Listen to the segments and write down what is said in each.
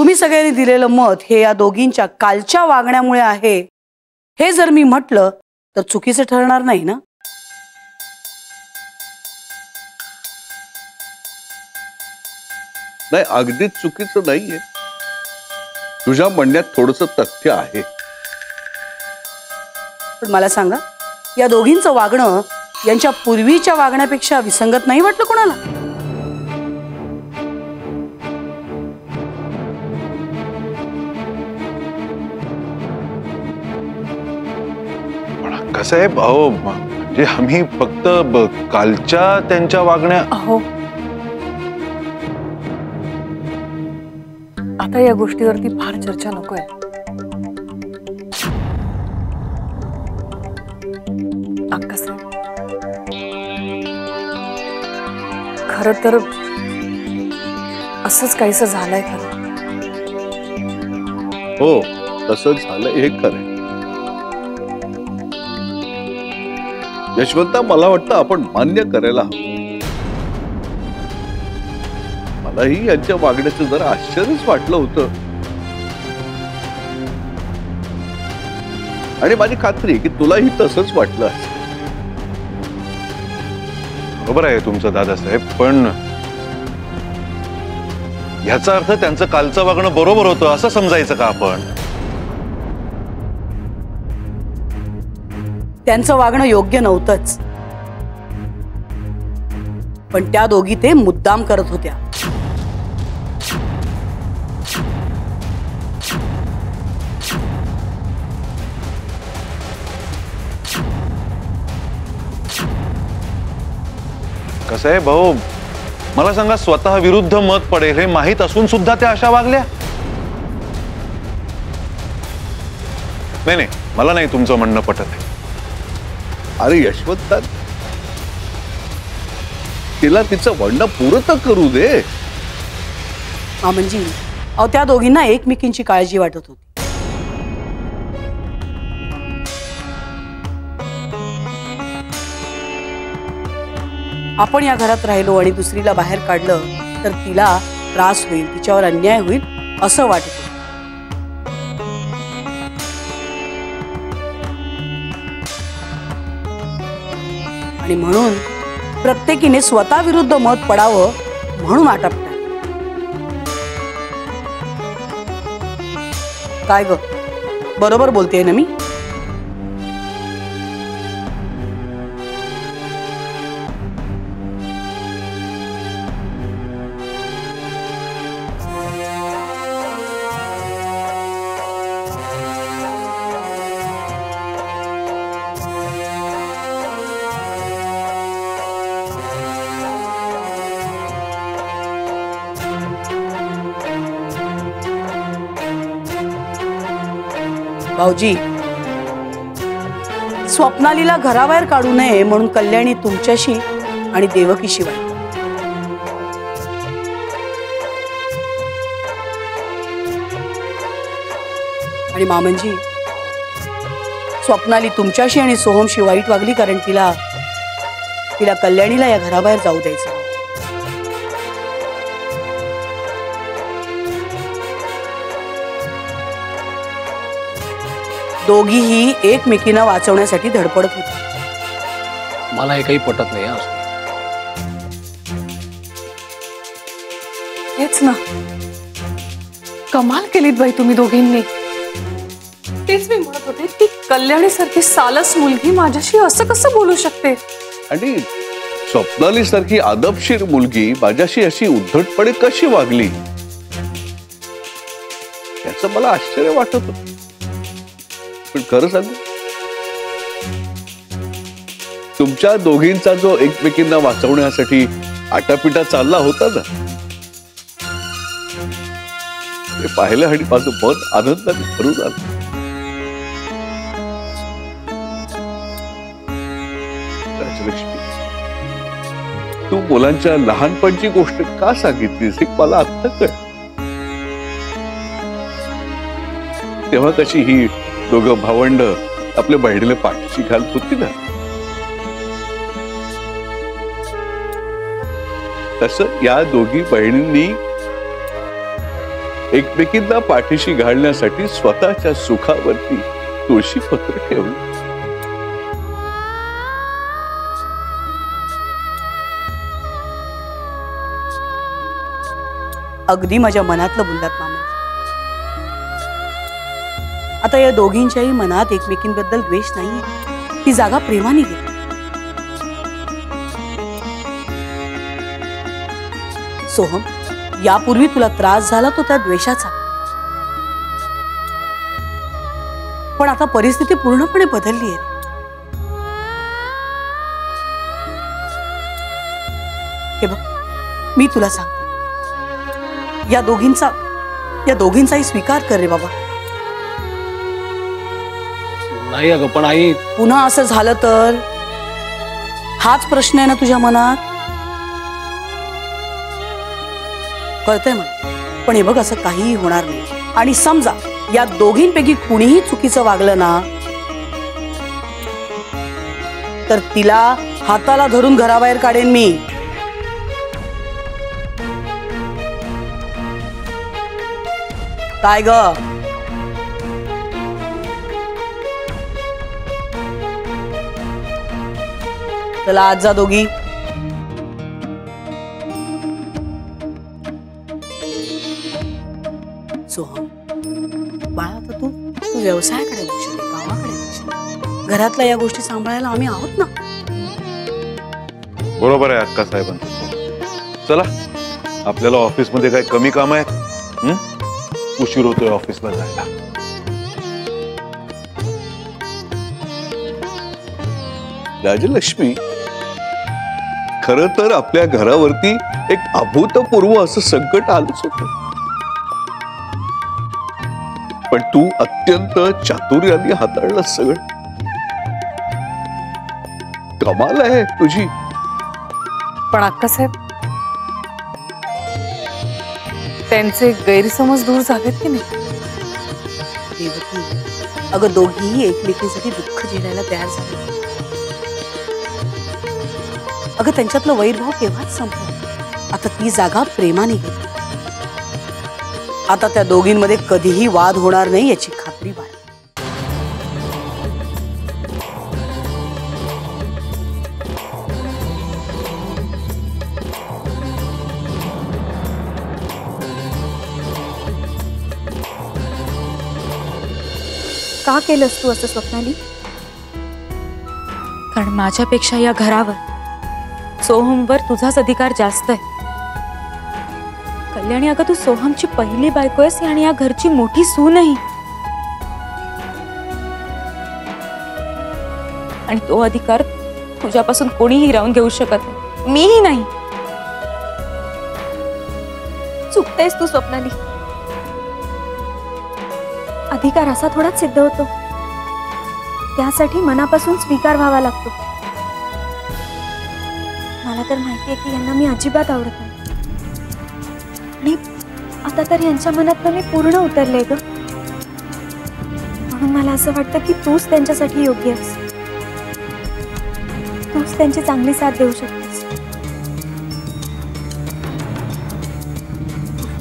तुम्ही सगळ्यांनी दिलेलं मत हे या दोघींच्या कालच्या वागण्यामुळे आहे. हे जर मी म्हटलं तर चुकीचं ठरणार नाही ना? नाही अगदीच चुकीचं नाहीये. तुझ्या म्हणण्यात थोडस तथ्य आहे. पण मला सांगा या दोघींचं वागणं यांच्या पूर्वीच्या वागण्यापेक्षा विसंगत नाही वाटलं कोणाला? आहे अहो म्हणजे आम्ही फक्त ब- कालच्या त्यांच्या वागण्या अहो. आता या गोष्टीवरती फार चर्चा नकोय. खर तर असंच काहीस झालंय खरं. हो तसंच झालं हे खरं यशवंता वाटतं आपण मान्य करायला हवं. मलाही यांच्या वागण्याचं जरा आश्चर्यच वाटलं होतं. आणि माझी खात्री की तुलाही तसंच असेल. बरोबर आहे तुमचं दादासाहेब, पण ह्याचा बरोबर होतं असं का आपण? त्यांचं योग्य नव्हतंच. पण मुद्दाम करत होत्या. कसं आहे भाऊ? मला सांगा, स्वतः विरुद्ध मत पडेल हे माहीत असून सुद्धा त्या अशा वागल्या? नाही नाही, मला नाही तुमचं पटत. आहे अरे यशवंता तिला तिचं म्हणणं पुरं तर करू दे. म्हणजे? अहो, त्या दोघींना एकमेकींची काळजी वाटत होती. आपण या घरात राहिलो आणि दुसरीला बाहेर काढलं, तर तिला त्रास होईल, तिच्यावर अन्याय होईल, असं वाटत आणि म्हणून प्रत्येकीने स्वतः विरुद्ध मत पडावं म्हणून आटापटा काय ग? बरोबर बोलतेय ना मी? भाऊजी. स्वप्नालीला घराबाहेर काढू नये म्हणून कल्याणी तुमच्याशी आणि देवकीशी वाटते आणि मामनजी स्वप्नाली तुमच्याशी आणि सोहमशी वाईट वागली कारण तिला तिला कल्याणीला या घराबाहेर जाऊ द्यायचं. दोघीही एकमेकींना वाचवण्यासाठी धडपडत होती. मला हे काही पटत नाही. हेच ना. कमाल केलीत बाई तुम्ही दोघींनी. तेच मी म्हणत होते ती कल्याणी सारखी सालस मुलगी माझ्याशी असं कसं बोलू शकते? आणि स्वप्नाली सारखी आदबशीर मुलगी माझ्याशी अशी उद्धटपणे कशी वागली? याचं मला आश्चर्य वाटत होतं. पण खरं सांगू. तुमच्या दोघींचा जो एकमेकींना वाचवण्यासाठी आटापिटा चालला होता ना, ते पाहिलं आणि माझं मन आनंदाने भरून आलं. तू मुलांच्या लहानपणची गोष्ट का सांगितलीस हे मला आत्ता कळ तेव्हा कशी ही दोघं भावंड आपल्या बहिणीला पाठीशी घालत होती ना. तस या दोघी बहिणींनी एकमेकींना पाठीशी घालण्यासाठी स्वतःच्या सुखावरती तुळशी पत्र ठेवली. अगदी माझ्या मनातलं बोललात मामा. आता या दोघींच्याही मनात एकमेकींबद्दल द्वेष नाहीये. ती जागा प्रेमाने घेतली सोहम यापूर्वी तुला त्रास झाला तो त्या द्वेषाचा. पण आता परिस्थिती पूर्णपणे बदलली आहे. हे बघ मी तुला सांगते. या दोघींचा या दोघींचाही स्वीकार कर रे बाबा. नाही अगं पण आई. पुन्हा असं झालं तर? हाच प्रश्न आहे ना तुझ्या मनात? कळतंय मला? पण हे बघ असं काहीही होणार नाही. आणि समजा या दोघींपैकी कुणीही चुकीचं वागलं ना तर तिला हाताला धरून घराबाहेर काढेन मी. काय ग? चला, आज जा दोघी सोहम, बाळा आता तू तू व्यवसायाकडे लक्ष दे गावाकडे लक्ष दे. घरातल्या या गोष्टी सांभाळायला आम्ही आहोत ना. बरोबर आहे अक्का साहेबांचं चला, आपल्याला ऑफिसमध्ये काही कमी काम आहे? उशीर होतोय ऑफिसला जायला. राजलक्ष्मी खर तर आपल्या घरावरती एक अभूतपूर्व असं संकट आलंच होत. पण तू अत्यंत चातुर्याने हाताळलं सगळं. कमाल आहे तुझी. पण अक्कासाहेब त्यांचे गैरसमज दूर झालेत की नाही? देवकी अगं दोघीही एकमेकींसाठी दुःख झेलायला तयार झाले अगं त्यांच्यातलं वैरभाव केव्हाच संपलं आता ती जागा प्रेमाने घेतली. आता त्या दोघींमध्ये कधीही वाद होणार नाही याची खात्री बाळा का केलंस तू असं स्वप्नाली? कारण माझ्यापेक्षा या घरावर सोहमवर तुझाच अधिकार जास्त आहे. कल्याणी, अगं तू सोहमची पहिली बायको आहेस आणि या घरची मोठी आणि तो अधिकार तुझ्यापासून कोणीही राहून घेऊ शकत नाही. मीही नाही. चुकतेस तू स्वप्नाली अधिकार असा सिद्ध होतो. त्यासाठी स्वीकार व्हावा लागतो. मला तर माहितीये की यांना मी अजिबात आवडत आता तर यांच्या मनात मी पूर्ण उतरले ग. म्हणून मला तूच योग्य तूच चांगली साथ देऊ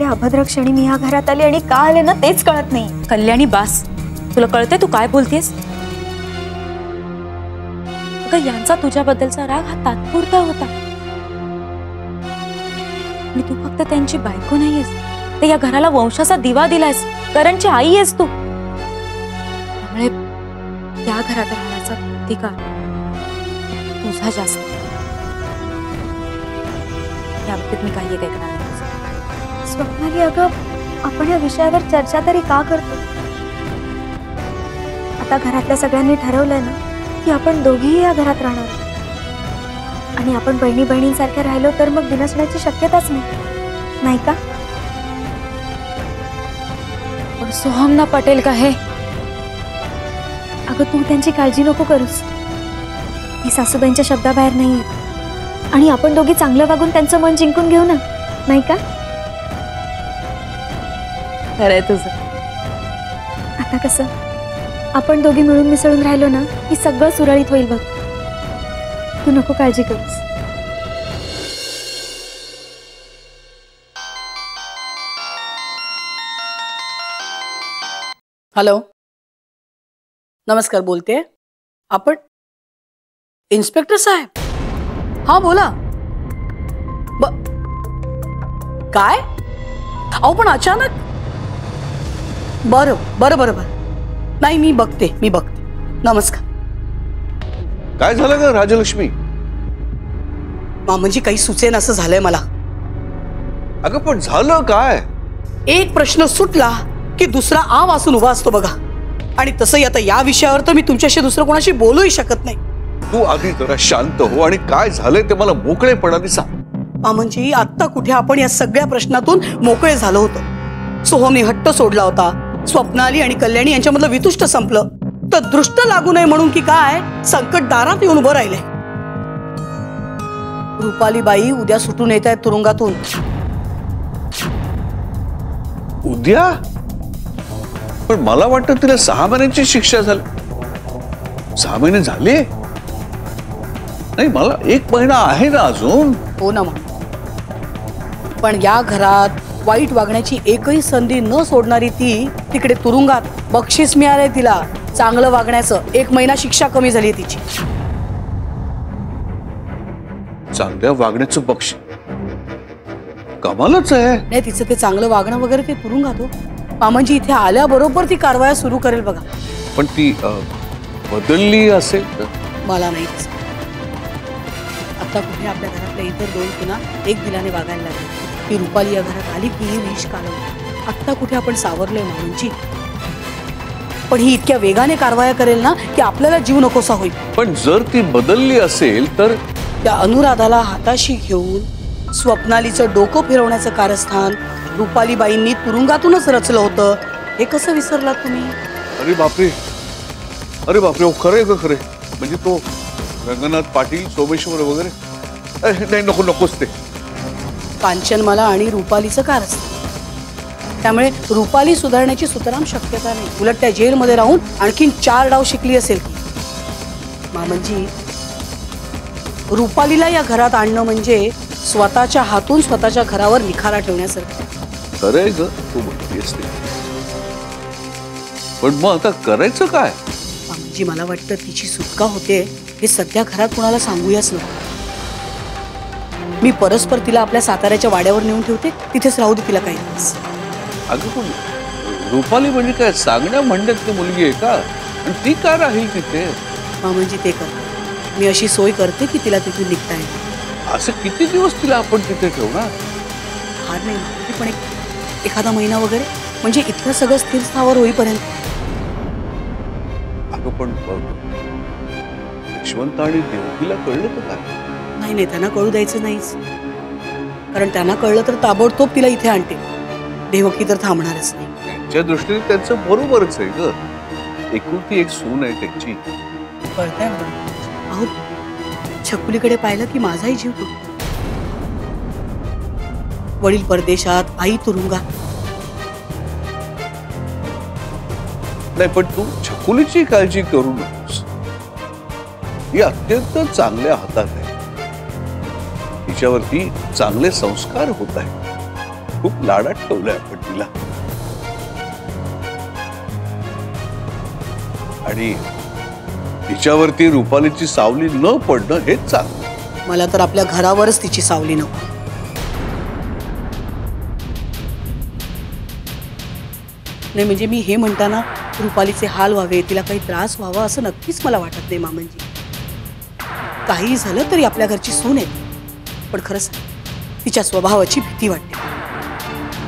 अभद्र क्षणी मी ह्या घरात आली का आले ना तेच कळत नाही. कल्याणी बास, तुला कळते तू काय बोलतेस? अगं, यांचा तुझ्याबद्दलचा राग हा तात्पुरता होता. आणि तू फक्त त्यांची बायको नाहीयेस. तर या घराला वंशाचा दिवा दिलायस. करणची आई आहेस तू. त्यामुळे या घरात राहण्याचा अधिकार तुझा जास्त. याबाबतीत मी काही ऐकणार स्वप्नाली, अगं, आपण या विषयावर चर्चा तरी का करतो? आता घरातल्या सगळ्यांनी ठरवलंय ना की आपण दोघीही या घरात राहणार. आणि आपण बहिणी बहिणींसारख्या राहिलो तर मग विनसण्याची शक्यताच नाही. नाही का? पण सोहमना पटेल का हे? अगं तू त्यांची काळजी नको करूस. ही सासूबाईंच्या शब्दाबाहेर नाही आणि आपण दोघी चांगलं वागून त्यांचं मन जिंकून घेऊ ना. नाही का? खरंय तुझं. आता कसं? आपण दोघी मिळून मिसळून राहिलो ना, की सगळं सुरळीत होईल बघ. तू नको काळजी करूस. हॅलो. नमस्कार बोलते आपण? इन्स्पेक्टर साहेब? हा, बोला. ब, काय? अहो, पण अचानक? बरं बरं बरं बरं. नाही मी बघते मी बघते. नमस्कार. काय झालं ग राजलक्ष्मी? मामांजी काही सुचेन असं झालंय मला. अगं पण झालं काय? एक प्रश्न सुटला की दुसरा आ वाचून उभा असतो बघा. आणि तसंही आता या विषयावर तर मी तुमच्याशी दुसरं कोणाशी बोलूही शकत नाही. तू आधी जरा शांत हो आणि काय झालंय ते मला मोकळेपणाने सांग. मामांजी आत्ता कुठे आपण या सगळ्या प्रश्नातून मोकळे झालो होतो. सोहमने हट्ट सोडला होता. स्वप्नाली आणि कल्याणी यांच्यामधलं वितुष्ट संपलं. तर दृष्ट लागू नये म्हणून की काय संकट दारात येऊन उभं रुपाली बाई उद्या सुटून येत आहेत तुरुंगातून. उद्या? पण मला वाटतं तिला सहा महिन्यांची शिक्षा झाली. सहा महिने झाले? नाही मला एक महिना आहे ना अजून. हो ना पण या घरात वाईट वागण्याची एकही संधी न सोडणारी ती तिकडे तुरुंगात बक्षीस मिळालंय तिला. चांगलं वागण्याचं एक महिना शिक्षा कमी झाली तिची. चांगल्या वागण्याचं बक्षीस कमालच आहे. नाही तिचं ते चांगलं वागणं वगैरे ते तुरुंगात हो. मामांजी इथे आल्याबरोबर ती कारवाया सुरू करेल बघा. पण ती अं, बदलली असेल मला नाही तसं. आता कुठे आपल्या घरातल्या इतर दोन पुन्हा एक दिलाने वागायला लागले. ती रुपाली या घरात आली की विष कालवली आत्ता कुठे आपण सावरलोय मामांची पण ही इतक्या वेगाने कारवाया करेल ना की आपल्याला जीव नकोसा होईल. पण जर ती बदलली असेल तर? त्या अनुराधाला हाताशी घेऊन स्वप्नालीचं डोकं फिरवण्याचं कारस्थान रुपालीबाईंनी तुरुंगातूनच रचलं होतं. हे कसं विसरलात तुम्ही? अरे बापरे. अरे बापरे हो खरंय का खरे म्हणजे तो रंगनाथ पाटील सोमेश्वर वगैरे. नाही नको नकोच ते. कांचनमाला आणि रुपालीचं कारस्थान त्यामुळे रुपाली सुधारण्याची सुतराम शक्यता नाही. उलट त्या जेलमध्ये राहून आणखीन चार डाव शिकली असेल. ती मामनजी रुपालीला या घरात आणणं म्हणजे स्वतःच्या हातून स्वतःच्या घरावर निखारा ठेवण्यासारखं. खरंय ग तू म्हणतेस पण मग आता करायचं काय? मामनजी मला वाटतं तिची सुटका होते हे सध्या घरात कुणाला सांगूयाच नको. मी परस्पर तिला आपल्या साताऱ्याच्या वाड्यावर नेऊन ठेवते. तिथेच राहू दे तिला काही अगं पण रुपाली म्हणजे काय? सांगण्या म्हणण्यातली मुलगी आहे का? आणि ती का राहील तिथे? मामनजी ते कर. मी अशी सोय करते की तिला तिथून निघता येईल. असं किती दिवस तिला आपण तिथे ठेवणार? फार नाही. पण एक एखादा महिना वगैरे. म्हणजे इतकं सगळं स्थिर स्थावर होईपर्यंत. अगं पण यशवंत आणि देवकीला कळलं तर काय? नाही नाही त्यांना कळू द्यायचं नाहीच. कारण त्यांना कळलं तर ताबडतोब तिला इथे आणते. देवकी तर थांबणारच नाही. त्यांच्या दृष्टीने त्यांचं बरोबरच आहे ग. एकुलती एक सून आहे त्यांची. कळतंय मला. अहो छकुलीकडे पाहिलं की माझाही जीव तुटतो वडील परदेशात आई तुरुंगात नाही पण तू छकुलीची काळजी करू नकोस. ही अत्यंत चांगल्या हातात आहे. तिच्यावरती चांगले संस्कार होत आहेत खूप लाडात ठेवलंय आपण तिला. आणि तिच्यावरती रुपालीची सावली न पडणं हेच चांगलं. मला तर आपल्या घरावरच तिची सावली नको. नाही, म्हणजे मी हे म्हणताना रुपालीचे हाल व्हावे, तिला काही त्रास व्हावा असं नक्कीच मला वाटत नाही मामनजी काही झालं तरी आपल्या घरची सून आहे. पण खरंच तिच्या स्वभावाची भीती वाटते.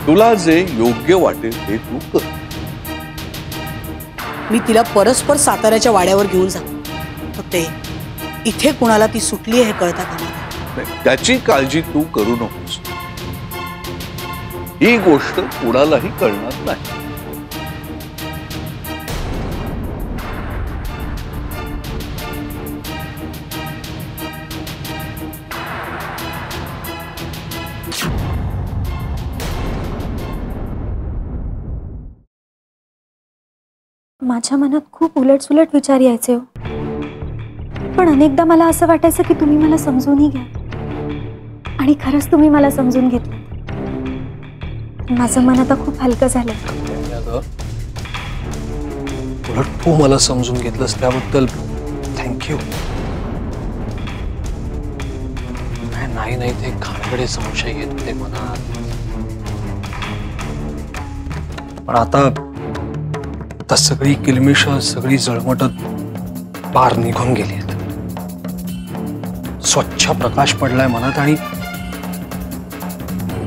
तुला जे योग्य वाटेल ते तू कर. मी तिला परस्पर साताऱ्याच्या वाड्यावर घेऊन जा. फक्त इथे कुणाला ती सुटली हे कळता. नाही, त्याची काळजी तू करू नकोस. ही गोष्ट कुणालाही कळणार नाही. माझ्या मनात खूप उलटसुलट विचार यायचे हो. पण अनेकदा मला असं वाटायचं की तुम्ही मला समजूनही घ्या. आणि खरंच तुम्ही मला समजून घेतलं. माझं मन आता खूप हलकं झालं उलट तू मला समजून घेतलंस त्याबद्दल थँक्यू नाही नाही ते घाणेरडे संशय येत होते मनात. पण आता आता सगळी किलमिश सगळी जळमटत पार निघून गेली आहेत. स्वच्छ प्रकाश पडलाय मनात आणि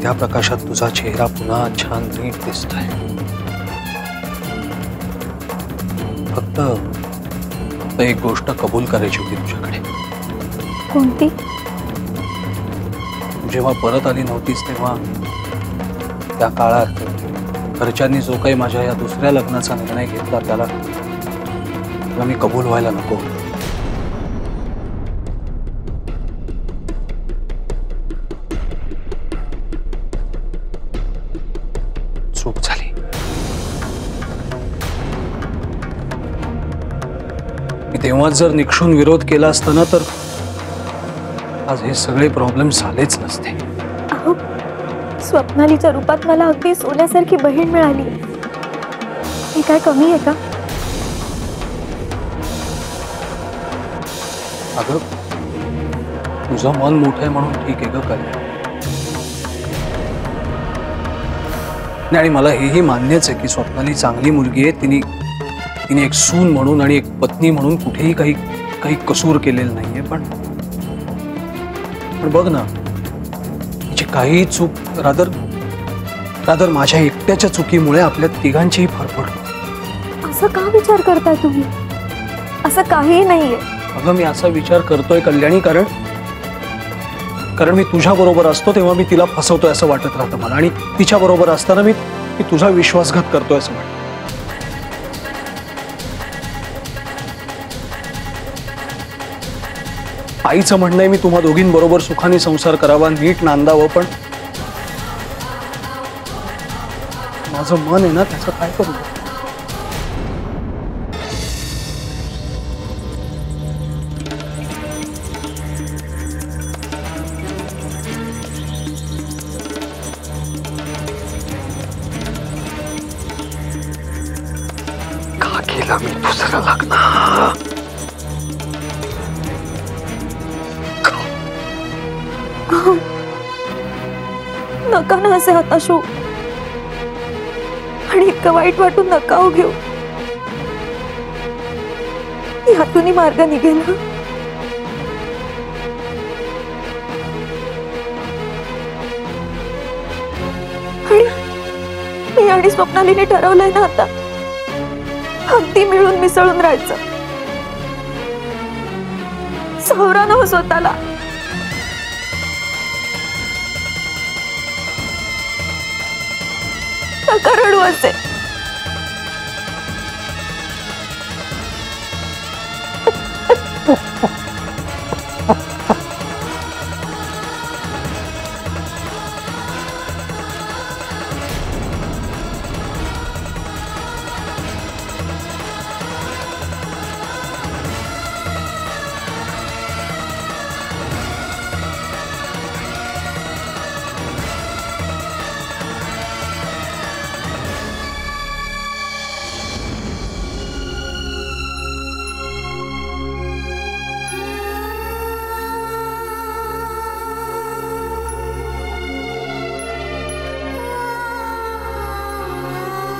त्या प्रकाशात तुझा चेहरा पुन्हा छान नीट दिसतोय. फक्त फक्त एक गोष्ट कबूल करायची होती तुझ्याकडे. कोणती? जेव्हा परत आली नव्हतीस तेव्हा त्या काळात घरच्यांनी जो काही माझ्या या दुसऱ्या निर्णय घेतला कबूल व्हायला नको. चूक जर निक्षून विरोध केला तर आज हे सगळे प्रॉब्लेम झालेच नसते. स्वप्नालीच्या रूपात मला अगदी सोन्यासारखी बहीण मिळाली. हे कमी आहे का? अगं, तुझं मन मोठं आहे ठीक आहे ग कल्याण नाही आणि मला हेही मान्यच स्वप्नाली चांगली मुलगी आहे. तिने तिने एक सून म्हणून एक पत्नी म्हणून कुठेही काही काही कसूर केलेलं पण पण बघ ना. तिची काही चूक रादर रादर माझ्या एकट्याच्या चुकीमुळे आपल्या तिघांचीही फरफड असं का विचार करताय तुम्ही? असं काहीही नाहीये. अगं मी असा विचार करतोय कल्याणी कारण कारण मी तुझ्या बरोबर असतो तेव्हा मी तिला फसवतोय असं वाटत राहतं मला. आणि तिच्या बरोबर असताना मी मी तुझा विश्वासघात करतोय असं वाटतं. आईचं म्हणणं आहे मी तुम्हा दोघींबरोबर सुखाने संसार करावा, नीट नांदावं, पण माझं मन आहे ना, त्याचं काय करू? मी दुसरं लग्न. नका ना असे हताश आणि इतकं वाईट वाटून नका हो घेऊ. यातूनही मार्ग निघेल. मी आणि स्वप्नालीने ठरवलंय ना आता. अगदी मिळून मिसळून राहायचं. सावरा हो स्वतःला. नका रडू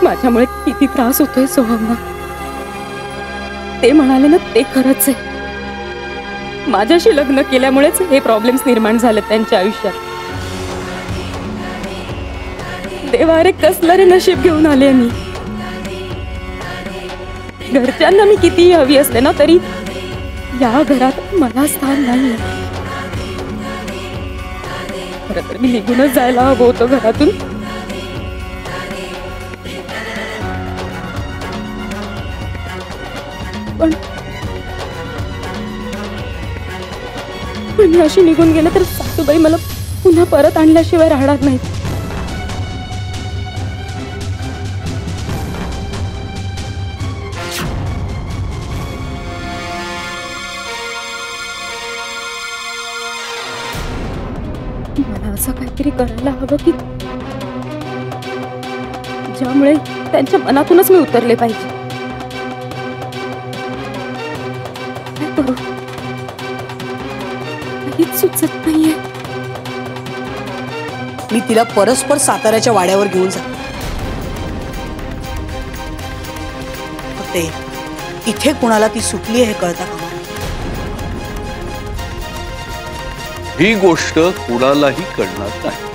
माझ्यामुळे किती त्रास होतोय सोहमना. ते म्हणाले ना ते खरंच आहे. माझ्याशी लग्न केल्यामुळेच हे प्रॉब्लेम्स निर्माण झाले त्यांच्या आयुष्यात. देवा अरे कसलं रे नशीब घेऊन आले मी. घरच्यांना मी कितीही हवी असले ना तरी या घरात मला स्थान नाही खरं तर मी निघूनच जायला हवं होतं घरातून. पण पण अशी निघून गेले तर सासूबाई मला पुन्हा परत आणल्याशिवाय राहणार नाहीत. मला असं काहीतरी करायला उतरले पाहिजे. मी तिला परस्पर साताऱ्याच्या वाड्यावर घेऊन जा. इथे कुणाला ती सुटली हे कळता का? ही गोष्ट कुणालाही कळणार नाही.